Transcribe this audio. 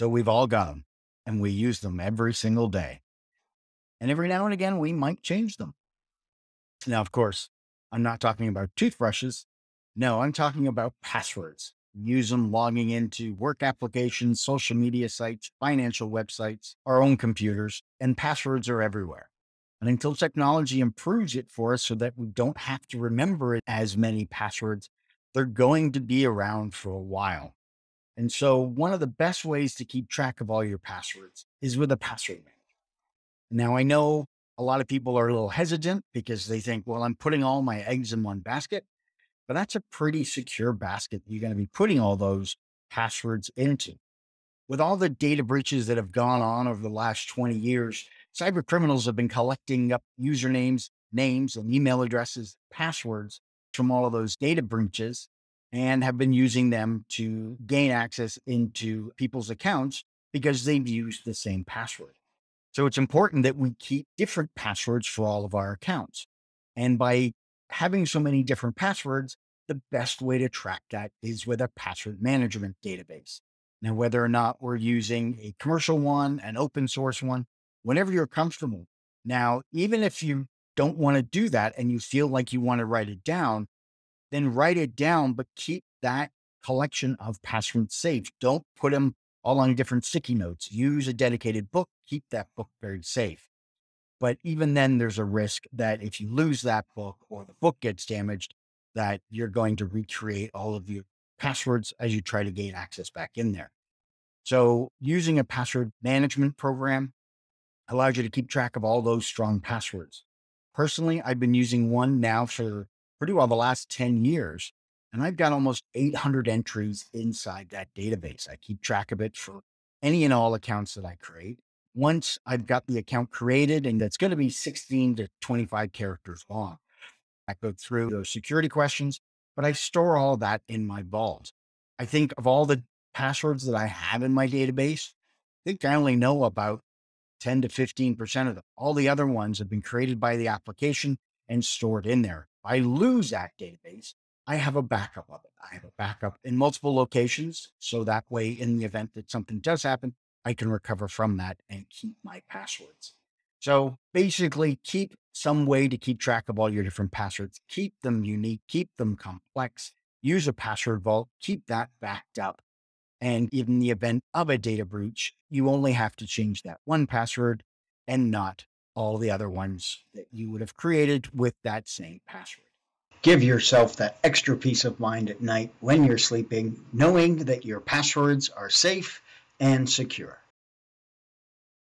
So we've all got them and we use them every single day. And every now and again, we might change them. Now, of course, I'm not talking about toothbrushes. No, I'm talking about passwords. Use them logging into work applications, social media sites, financial websites, our own computers, and passwords are everywhere. And until technology improves it for us so that we don't have to remember as many passwords, they're going to be around for a while. And so, one of the best ways to keep track of all your passwords is with a password manager. Now, I know a lot of people are a little hesitant because they think, well, I'm putting all my eggs in one basket, but that's a pretty secure basket you're going to be putting all those passwords into. With all the data breaches that have gone on over the last 20 years, cyber criminals have been collecting up usernames, names, and email addresses, passwords from all of those data breaches and have been using them to gain access into people's accounts because they've used the same password. So it's important that we keep different passwords for all of our accounts. And by having so many different passwords, the best way to track that is with a password management database. Now, whether or not we're using a commercial one, an open source one, whenever you're comfortable. Now, even if you don't want to do that and you feel like you want to write it down, then write it down, but keep that collection of passwords safe. Don't put them all on different sticky notes. Use a dedicated book, keep that book very safe. But even then, there's a risk that if you lose that book or the book gets damaged, that you're going to recreate all of your passwords as you try to gain access back in there. So, using a password management program allows you to keep track of all those strong passwords. Personally, I've been using one now for pretty well the last 10 years. And I've got almost 800 entries inside that database. I keep track of it for any and all accounts that I create. Once I've got the account created, and that's going to be 16 to 25 characters long, I go through those security questions, but I store all that in my vault. I think of all the passwords that I have in my database, I think I only know about 10 to 15% of them. All the other ones have been created by the application and stored in there. I lose that database, I have a backup of it. I have a backup in multiple locations. So that way, in the event that something does happen, I can recover from that and keep my passwords. So basically, keep some way to keep track of all your different passwords. Keep them unique, keep them complex. Use a password vault, keep that backed up. And in the event of a data breach, you only have to change that one password and not all the other ones that you would have created with that same password. Give yourself that extra peace of mind at night when you're sleeping, knowing that your passwords are safe and secure.